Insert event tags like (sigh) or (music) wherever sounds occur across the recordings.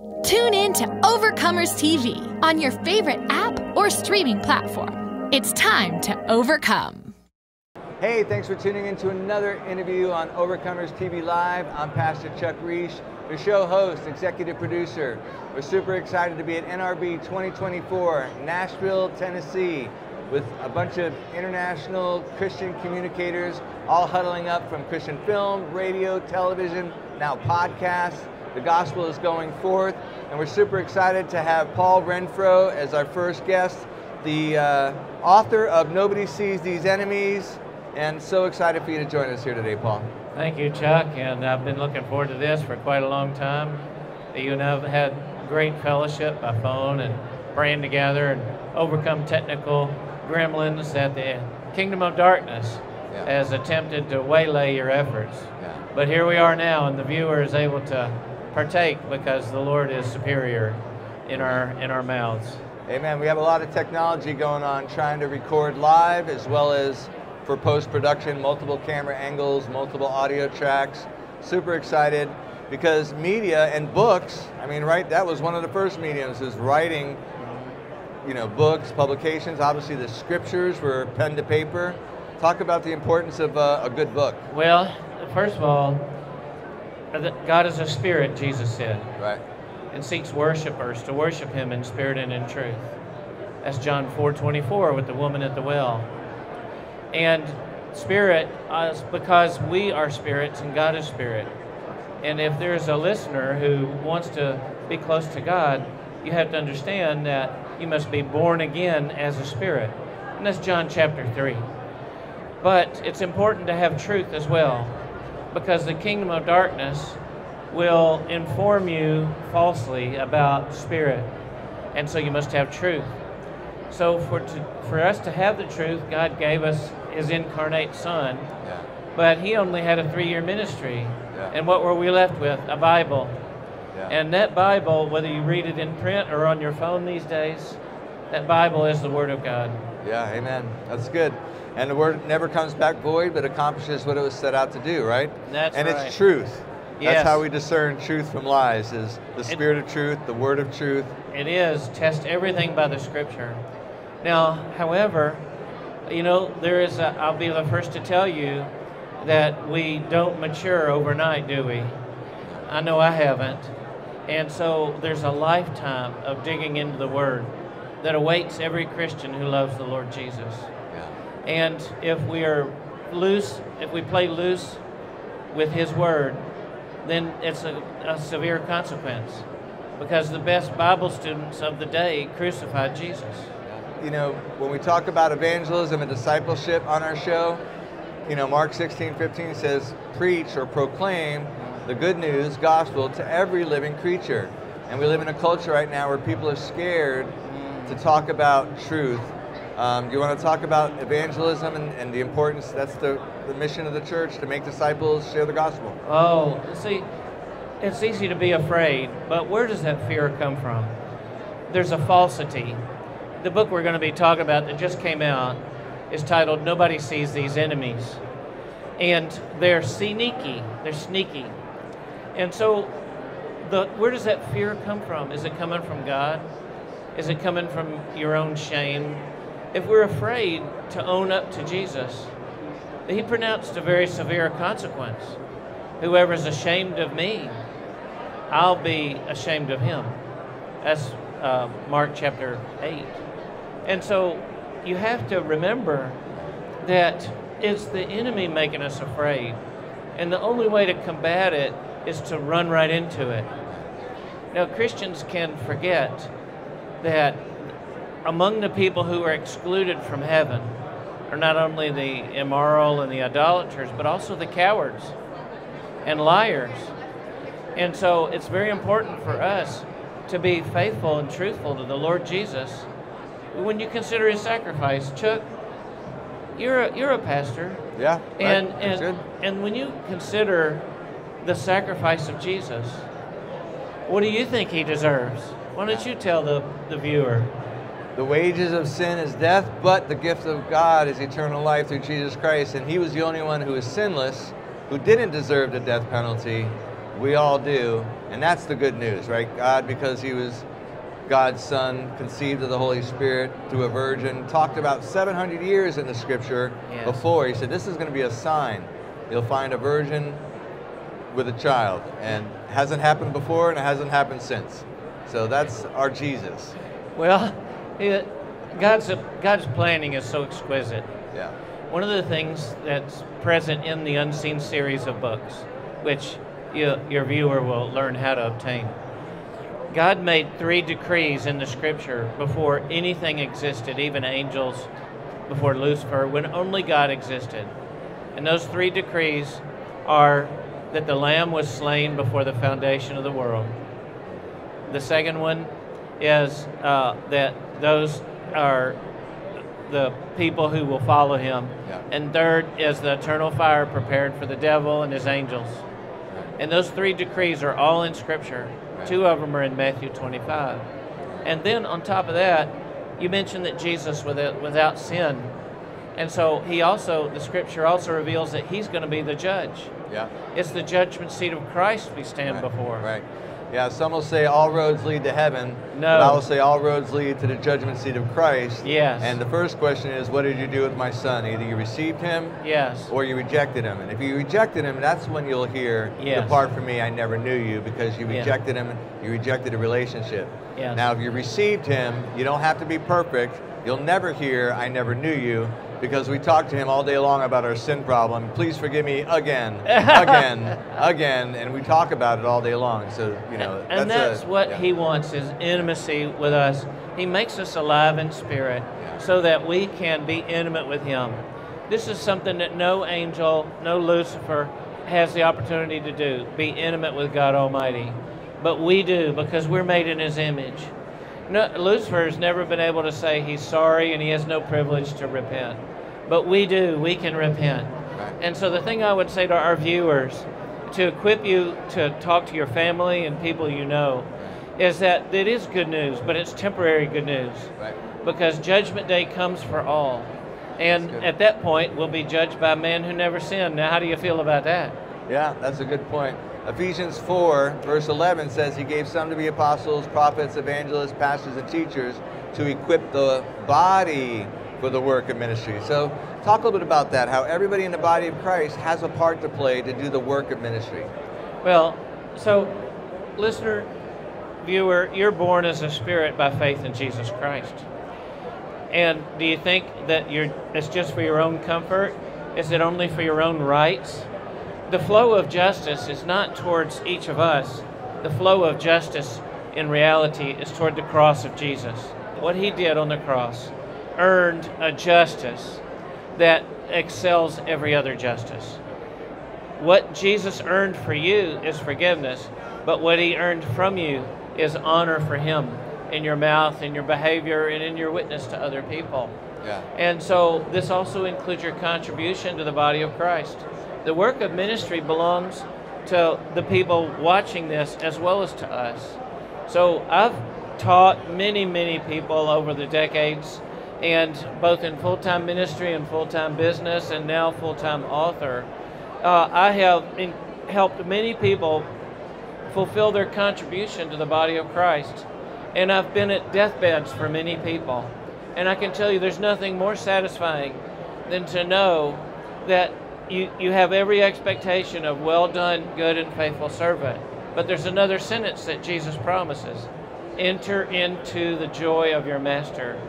Tune in to Overcomers TV on your favorite app or streaming platform. It's time to overcome. Hey, thanks for tuning in to another interview on Overcomers TV Live. I'm Pastor Chuck Reich, the show host, executive producer. We're super excited to be at NRB 2024, Nashville, Tennessee, with a bunch of international Christian communicators all huddling up from Christian film, radio, television, now podcasts. The gospel is going forth, and we're super excited to have Paul Renfroe as our first guest, the uh, author of Nobody Sees These Enemies, and so excited for you to join us here today, Paul. Thank you, Chuck, and I've been looking forward to this for quite a long time. You and I have had great fellowship by phone and praying together and overcome technical gremlins that the kingdom of darkness Yeah. has attempted to waylay your efforts. Yeah. But here we are now, and the viewer is able to partake because the Lord is superior in our in our mouths. Amen. We have a lot of technology going on trying to record live as well as for post production, multiple camera angles, multiple audio tracks. Super excited because media and books, I mean, right, that was one of the first mediums is writing, you know, books, publications. Obviously, the scriptures were pen to paper. Talk about the importance of uh, a good book. Well, first of all, God is a spirit, Jesus said. Right. and seeks worshipers to worship him in spirit and in truth. That's John 4:24 with the woman at the well. And spirit is because we are spirits and God is spirit. And if there's a listener who wants to be close to God, you have to understand that you must be born again as a spirit. And that's John chapter 3. But it's important to have truth as well because the kingdom of darkness will inform you falsely about spirit. And so you must have truth. So for to, for us to have the truth, God gave us his incarnate son, Yeah. but he only had a 3-year ministry. Yeah. And what were we left with? A Bible. Yeah. And that Bible, whether you read it in print or on your phone these days, that Bible is the word of God. Yeah, amen. That's good. And the word never comes back void, but accomplishes what it was set out to do, right? That's and right. it's truth. Yes. That's how we discern truth from lies, is the spirit of truth, the word of truth. It is. Test everything by the scripture. Now, however, you know, there is a, I'll be the first to tell you that we don't mature overnight, do we? I know I haven't. And so there's a lifetime of digging into the Word that awaits every Christian who loves the Lord Jesus. Yeah. And if we are loose, if we play loose with His Word, then it's a, a severe consequence. Because the best Bible students of the day crucified Jesus. You know, when we talk about evangelism and discipleship on our show, you know, Mark 16, 15 says, preach or proclaim the good news, gospel to every living creature. And we live in a culture right now where people are scared to talk about truth. Um, do you want to talk about evangelism and, and the importance? That's the, the mission of the church to make disciples, share the gospel. Oh, see, it's easy to be afraid, but where does that fear come from? There's a falsity. The book we're going to be talking about that just came out is titled Nobody Sees These Enemies. And they're sneaky. They're sneaky. And so, the, where does that fear come from? Is it coming from God? Is it coming from your own shame? If we're afraid to own up to Jesus, he pronounced a very severe consequence. Whoever is ashamed of me, I'll be ashamed of him. That's uh, Mark chapter 8. And so you have to remember that it's the enemy making us afraid. And the only way to combat it is to run right into it. Now, Christians can forget that among the people who are excluded from heaven are not only the immoral and the idolaters, but also the cowards and liars. And so it's very important for us to be faithful and truthful to the Lord Jesus when you consider his sacrifice. Chuck, you're a, you're a pastor. Yeah. right. And and, good. and when you consider the sacrifice of Jesus, what do you think he deserves? Why don't you tell the, the viewer? The wages of sin is death, but the gift of God is eternal life through Jesus Christ. And he was the only one who was sinless, who didn't deserve the death penalty, We all do. And that's the good news, right? God, because he was God's son, conceived of the Holy Spirit through a virgin, talked about 700 years in the scripture Yes. before. He said, This is going to be a sign. You'll find a virgin with a child. And hasn't happened before and it hasn't happened since. So that's our Jesus. Well, it, God's God's planning is so exquisite. Yeah. One of the things that's present in the Unseen series of books, which you, your viewer will learn how to obtain, God made three decrees in the scripture before anything existed, even angels, before Lucifer, when only God existed. And those three decrees are that the Lamb was slain before the foundation of the world. The second one is uh, that those are the people who will follow him. Yeah. And third is the eternal fire prepared for the devil and his angels. And those three decrees are all in Scripture. Right. Two of them are in Matthew 25. And then on top of that, you mentioned that Jesus was without, without sin. And so he also, the Scripture also reveals that he's going to be the judge. Yeah. It's the judgment seat of Christ we stand Right, before. Right. Yeah, some will say all roads lead to heaven. No. But I will say all roads lead to the judgment seat of Christ. Yes. And the first question is, what did you do with my son? Either you received him Yes. or you rejected him. And if you rejected him, that's when you'll hear, Yes. depart from me, I never knew you, because you Yeah. rejected him, you rejected a relationship. Yes. Now, if you received him, you don't have to be perfect. You'll never hear, I never knew you, because we talk to him all day long about our sin problem. Please forgive me again, (laughs) again, again, and we talk about it all day long. So, you know, and that's, that's, a- what yeah. he wants is intimacy with us. He makes us alive in spirit Yeah. so that we can be intimate with him. This is something that no angel, no Lucifer has the opportunity to do, be intimate with God Almighty. But we do because we're made in his image. No, Lucifer has never been able to say he's sorry and he has no privilege to repent. But we do, we can repent. Right. And so the thing I would say to our viewers to equip you to talk to your family and people you know is that it is good news, but it's temporary good news Right. because judgment day comes for all. And at that point, we'll be judged by a man who never sinned. Now, how do you feel about that? Yeah, that's a good point. Ephesians 4, verse 11 says, He gave some to be apostles, prophets, evangelists, pastors, and teachers to equip the body for the work of ministry. So, talk a little bit about that, how everybody in the body of Christ has a part to play to do the work of ministry. Well, so, listener, viewer, you're born as a spirit by faith in Jesus Christ. And do you think that you're, it's just for your own comfort? Is it only for your own rights? The flow of justice is not towards each of us. The flow of justice in reality is toward the cross of Jesus. What he did on the cross earned a justice that excels every other justice. What Jesus earned for you is forgiveness, but what he earned from you is honor for him in your mouth, in your behavior, and in your witness to other people. Yeah. And so this also includes your contribution to the body of Christ. The work of ministry belongs to the people watching this as well as to us. So I've taught many, many people over the decades, and both in full time ministry and full time business, and now full time author. Uh, I have in, helped many people fulfill their contribution to the body of Christ. And I've been at deathbeds for many people. And I can tell you there's nothing more satisfying than to know that you, you have every expectation of well done, good and faithful servant. But there's another sentence that Jesus promises enter into the joy of your master.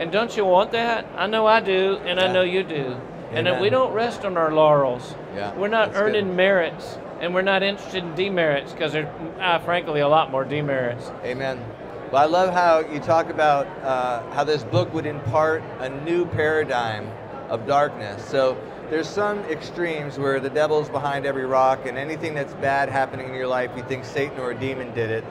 And don't you want that? I know I do, and I know you do. And that we don't rest on our laurels. Yeah, We're not that's good. earning merits, and we're not interested in demerits because there's, uh, frankly, a lot more demerits. Amen. Well, I love how you talk about uh, how this book would impart a new paradigm of darkness. So there's some extremes where the devil's behind every rock, and anything that's bad happening in your life, you think Satan or a demon did it,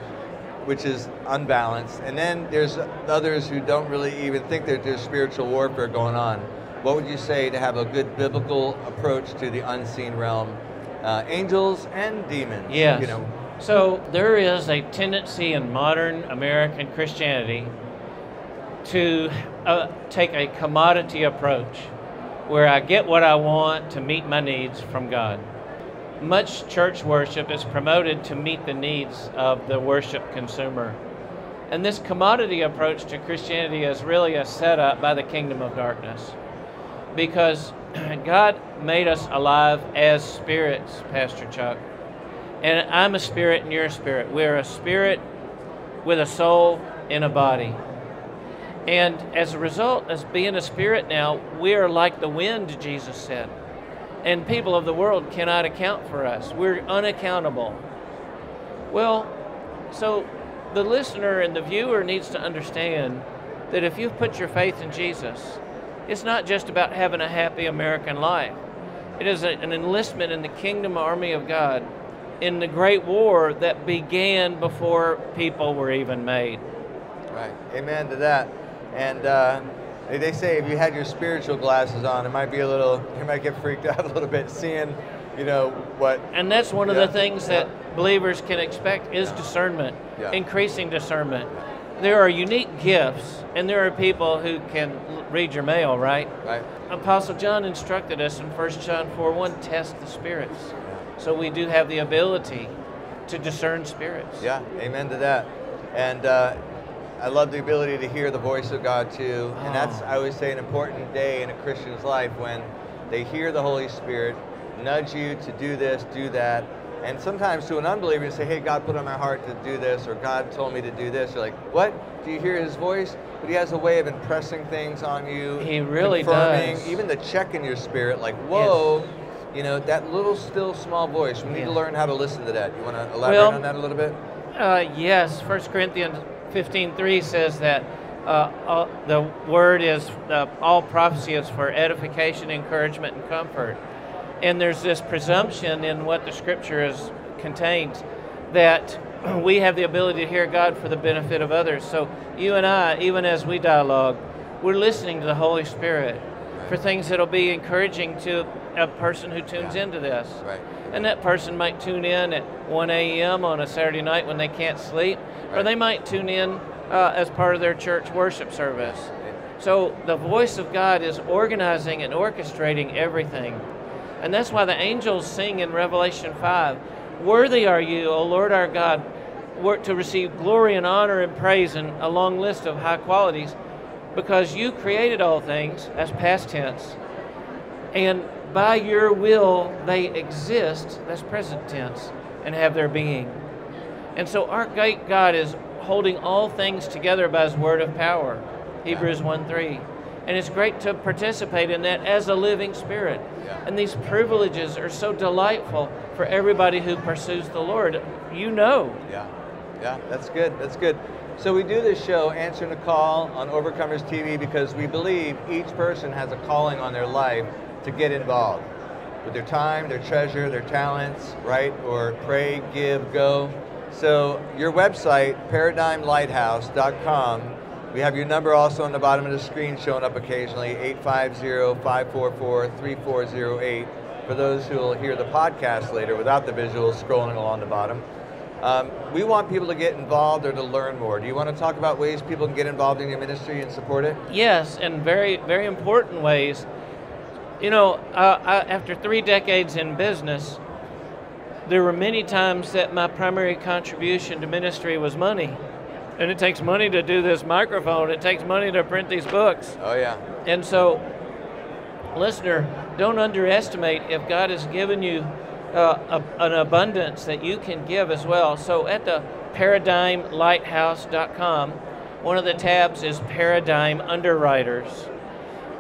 which is unbalanced. And then there's others who don't really even think that there's spiritual warfare going on. What would you say to have a good biblical approach to the unseen realm, uh, angels and demons? Yes. You know, So there is a tendency in modern American Christianity to uh, take a commodity approach where I get what I want to meet my needs from God. Much church worship is promoted to meet the needs of the worship consumer. And this commodity approach to Christianity is really a setup by the kingdom of darkness. Because (clears throat) God made us alive as spirits, Pastor Chuck. And I'm a spirit and you're a spirit. We're a spirit with a soul in a body. And as a result, as being a spirit now, we are like the wind, Jesus said. And people of the world cannot account for us. We're unaccountable. Well, so the listener and the viewer needs to understand that if you've put your faith in Jesus, it's not just about having a happy American life. It is a, an enlistment in the kingdom army of God in the great war that began before people were even made. Right. Amen to that. And uh, they say if you had your spiritual glasses on, it might be a little, you might get freaked (laughs) out a little bit seeing, you know, what. And that's one of Yeah. the things Yeah. that believers can expect is discernment, Yeah. increasing discernment. There are unique gifts, and there are people who can read your mail, right? Right. Apostle John instructed us in 1 John 4 1 test the spirits. So we do have the ability to discern spirits. Yeah. Amen to that. And uh, I love the ability to hear the voice of God too. And that's, Oh. I always say, an important day in a Christian's life when they hear the Holy Spirit nudge you to do this, do that. And sometimes to an unbeliever, you say, hey, God put on my heart to do this, or God told me to do this. You're like, what? Do you hear his voice? But he has a way of impressing things on you. He really confirming, does. Even the check in your spirit, like, whoa, you know, that little, still, small voice. We need to learn how to listen to that. You want to elaborate Well, on that a little bit? Uh, yes, 1 Corinthians 15:3 says that uh, all, the word is uh, all prophecy is for edification, encouragement, and comfort. And there's this presumption in what the scripture is contains that (clears throat) we have the ability to hear God for the benefit of others. So you and I, even as we dialogue, we're listening to the Holy Spirit for things that'll be encouraging to a person who tunes Yeah. into this. Right. And that person might tune in at 1 a.m. on a Saturday night when they can't sleep, or they might tune in uh, as part of their church worship service. So the voice of God is organizing and orchestrating everything. And that's why the angels sing in Revelation 5 Worthy are you, O Lord our God, to receive glory and honor and praise, and a long list of high qualities, because you created all things, as past tense, and by your will they exist, that's present tense, and have their being. And so our great God is holding all things together by his word of power, Hebrews 1 3. And it's great to participate in that as a living spirit. Yeah. And these privileges are so delightful for everybody who pursues the Lord. You know. Yeah, yeah, that's good. That's good. So we do this show, answering the call on Overcomers TV, because we believe each person has a calling on their life to get involved with their time, their treasure, their talents, right? Or pray, give, go. So your website, paradigmlighthouse.com. We have your number also on the bottom of the screen showing up occasionally, 850-544-3408, for those who will hear the podcast later without the visuals scrolling along the bottom. Um, we want people to get involved or to learn more. Do you want to talk about ways people can get involved in your ministry and support it? Yes, in very, very important ways. You know, uh, I, after three decades in business, there were many times that my primary contribution to ministry was money. And it takes money to do this microphone, it takes money to print these books. Oh yeah, And so, listener, don't underestimate if God has given you uh, a, an abundance that you can give as well. So, at the paradigmlighthouse.com, one of the tabs is Paradigm Underwriters.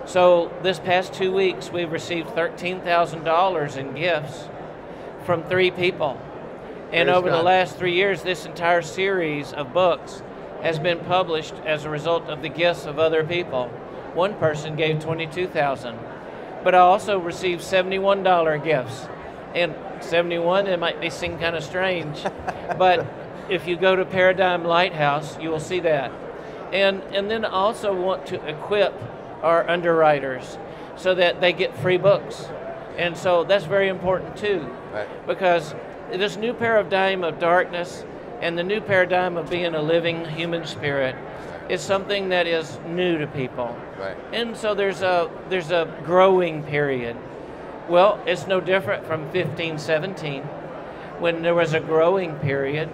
So, this past two weeks, we've received $13,000 in gifts from three people. And Praise over the last three years, this entire series of books has been published as a result of the gifts of other people. One person gave 22,000, but I also received $71 gifts. And 71, it might be seem kind of strange, (laughs) but if you go to Paradigm Lighthouse, you will see that. And and then I also want to equip our underwriters so that they get free books. And so that's very important too right. because this new paradigm of darkness and the new paradigm of being a living human spirit is something that is new to people. Right. And so there's a there's a growing period. Well, it's no different from 15, 17, when there was a growing period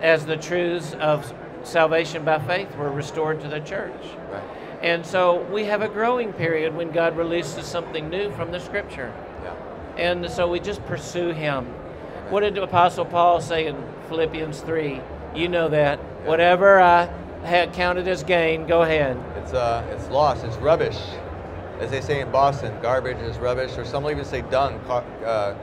as the truths of salvation by faith were restored to the church. Right. And so we have a growing period when God releases something new from the scripture. Yeah. And so we just pursue Him. What did Apostle Paul say in Philippians 3? You know that. Whatever I had counted as gain, go ahead. It's uh, it's lost. It's rubbish, as they say in Boston. Garbage is rubbish, or some will even say dung, uh,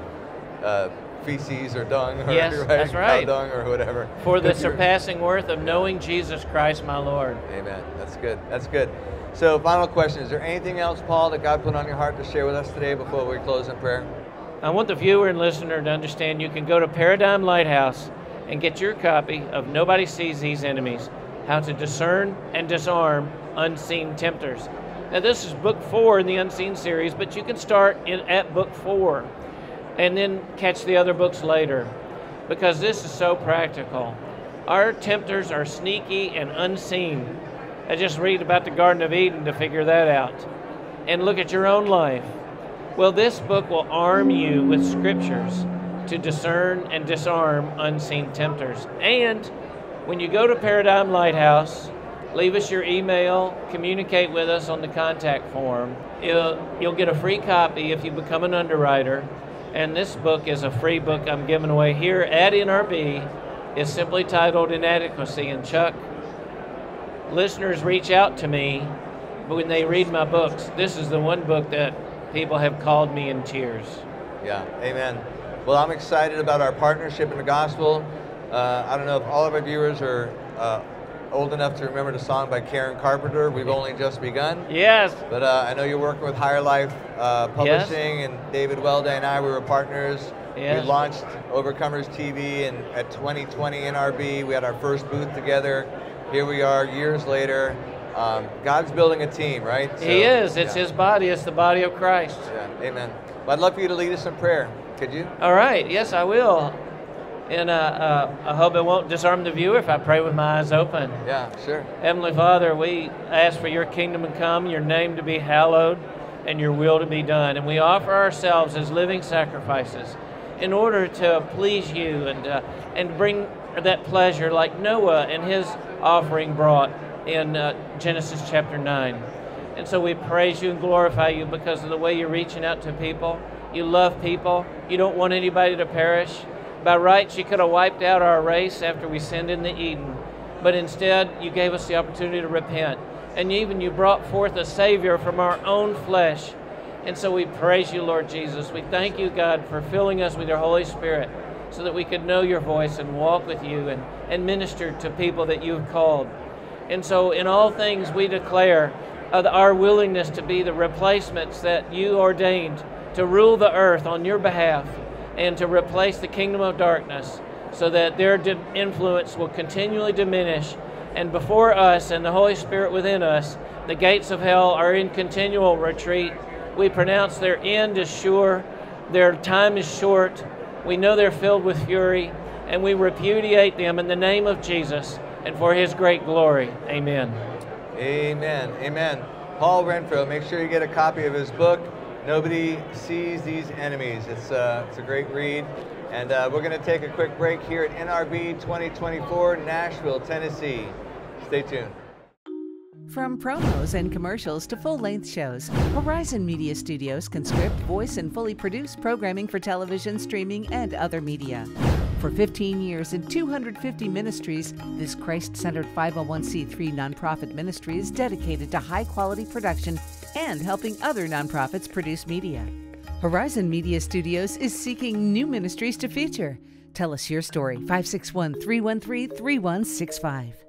uh, feces or dung, or Yes, (laughs) that's Cow dung or whatever. For the (laughs) surpassing worth of knowing Jesus Christ my Lord. Amen. That's good. That's good. So, final question: Is there anything else, Paul, that God put on your heart to share with us today before we close in prayer? I want the viewer and listener to understand you can go to Paradigm Lighthouse and get your copy of Nobody Sees These Enemies How to Discern and Disarm Unseen Tempters. Now, this is book four in the Unseen series, but you can start in, at book four and then catch the other books later because this is so practical. Our tempters are sneaky and unseen. I just read about the Garden of Eden to figure that out. And look at your own life. Well, this book will arm you with scriptures to discern and disarm unseen tempters. And when you go to Paradigm Lighthouse, leave us your email, communicate with us on the contact form. You'll, you'll get a free copy if you become an underwriter. And this book is a free book I'm giving away here at NRB. It's simply titled Inadequacy. And Chuck, listeners reach out to me when they read my books. This is the one book that people have called me in tears. Yeah, amen. Well, I'm excited about our partnership in the gospel. Uh, I don't know if all of our viewers are uh, old enough to remember the song by Karen Carpenter, We've Only Just Begun. Yes. But uh, I know you're working with Higher Life uh, Publishing, and David Welday and I, we were partners. Yes. We launched Overcomers TV and at 2020 NRB. We had our first booth together. Here we are years later. Um, God's building a team, right? he is. It's yeah. his body. It's the body of Christ. Yeah, amen. Well, I'd love for you to lead us in prayer. Could you? All right. Yes, I will. And uh, uh, I hope it won't disarm the viewer if I pray with my eyes open. Yeah, sure. Heavenly Father, we ask for your kingdom to come, your name to be hallowed, and your will to be done. And we offer ourselves as living sacrifices in order to please you and, uh, and bring that pleasure like Noah and his offering brought in uh, Genesis chapter 9. And so we praise you and glorify you because of the way you're reaching out to people. You love people. You don't want anybody to perish. By rights, you could have wiped out our race after we sinned in the Eden. But instead, you gave us the opportunity to repent. And even you brought forth a Savior from our own flesh. And so we praise you, Lord Jesus. We thank you, God, for filling us with your Holy Spirit so that we could know your voice and walk with you and, and minister to people that you have called. And so, in all things, we declare uh, our willingness to be the replacements that you ordained to rule the earth on your behalf and to replace the kingdom of darkness so that their influence will continually diminish. And before us and the Holy Spirit within us, the gates of hell are in continual retreat. We pronounce their end is sure, their time is short. We know they're filled with fury, and we repudiate them in the name of Jesus and for his great glory. Amen. Amen. Amen. Paul Renfroe, make sure you get a copy of his book, Nobody Sees These Enemies. It's, uh, it's a great read. And uh, we're going to take a quick break here at NRB 2024, Nashville, Tennessee. Stay tuned. From promos and commercials to full length shows, Horizon Media Studios can script, voice, and fully produce programming for television, streaming, and other media. For 15 years and 250 ministries, this Christ centered 501c3 nonprofit ministry is dedicated to high quality production and helping other nonprofits produce media. Horizon Media Studios is seeking new ministries to feature. Tell us your story, 561 313 3165.